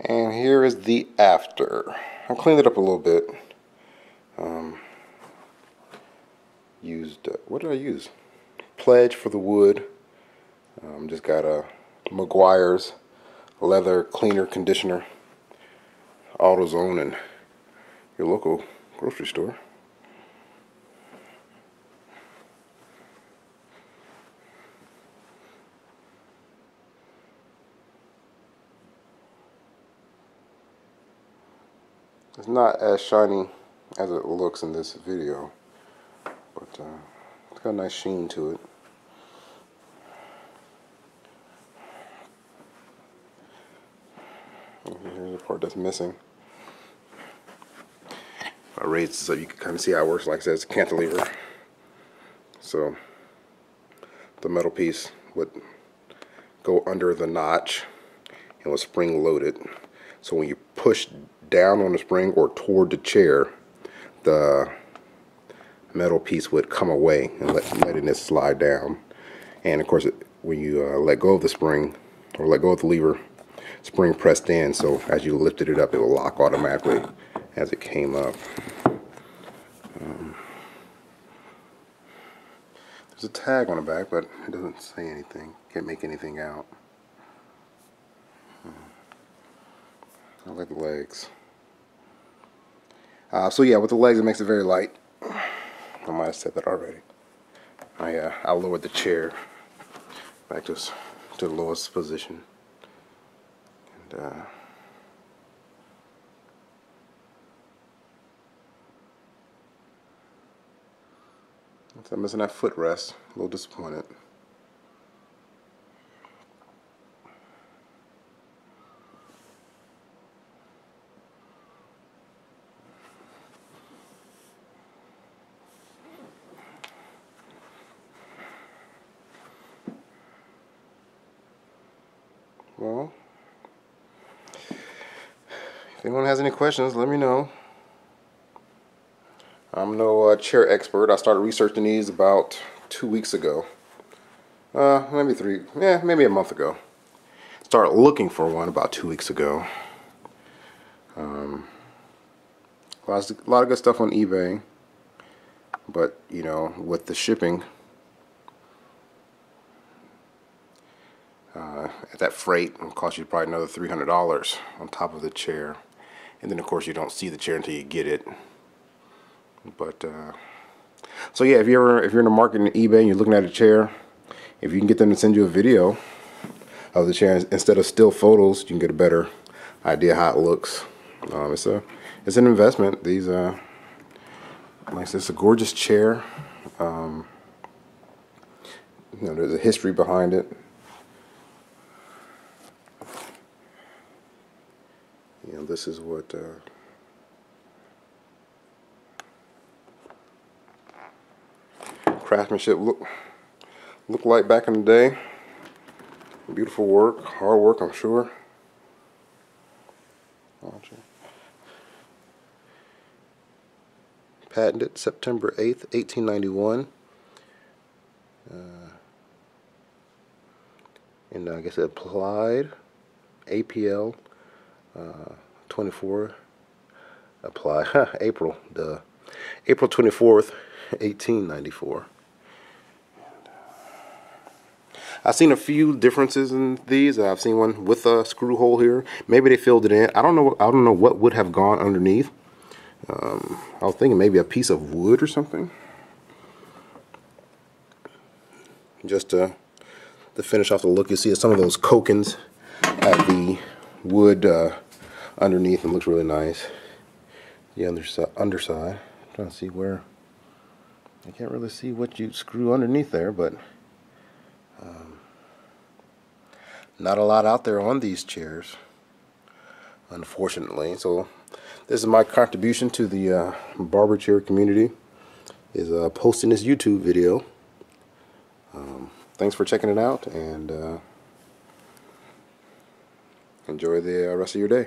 And here is the after. I cleaned it up a little bit. Um, used, uh, what did I use? Pledge for the wood. Um, just got a Meguiar's leather cleaner conditioner. AutoZone and your local grocery store. It's not as shiny as it looks in this video, but uh, it's got a nice sheen to it. Here's the part that's missing. I raised so you can kind of see how it works. Like I said, it's a cantilever. So the metal piece would go under the notch and was spring loaded. So when you push down on the spring or toward the chair, the metal piece would come away and let, letting it slide down. And of course, it, when you uh, let go of the spring or let go of the lever, spring pressed in. So as you lifted it up, it will lock automatically as it came up. Um, there's a tag on the back, but it doesn't say anything. Can't make anything out. I like the legs. Uh, so yeah, with the legs, it makes it very light. I might have said that already. I uh, I lowered the chair back to to the lowest position, and uh, I'm missing that footrest. A little disappointed. Well, if anyone has any questions, let me know. I'm no uh, chair expert. I started researching these about two weeks ago. Uh, maybe three, yeah, maybe a month ago. Started looking for one about two weeks ago. Um, a lot of good stuff on eBay, but you know, with the shipping, At that freight will cost you probably another $300 on top of the chair. And then of course you don't see the chair until you get it. But uh, so yeah, if you ever if you're in the market in eBay and you're looking at a chair, if you can get them to send you a video of the chair instead of still photos, you can get a better idea how it looks. Um, it's a it's an investment. These uh, like it's a gorgeous chair. Um, you know, there's a history behind it. you know this is what uh, craftsmanship look look like back in the day. Beautiful work hard work I'm sure. Patented September 8th 1891 uh, and I guess it applied APL uh, 24 apply April the April 24th 1894 I've seen a few differences in these. I've seen one with a screw hole here. Maybe they filled it in. I don't know I don't know what would have gone underneath. Um, I was thinking maybe a piece of wood or something. Just to, to finish off the look you see some of those Kokens at the wood uh, underneath and looks really nice. The underside, underside. I'm trying to see where. I can't really see what you screw underneath there, but um, not a lot out there on these chairs, unfortunately. So this is my contribution to the uh, barber chair community. Is uh, posting this YouTube video. Um, thanks for checking it out and uh, enjoy the uh, rest of your day.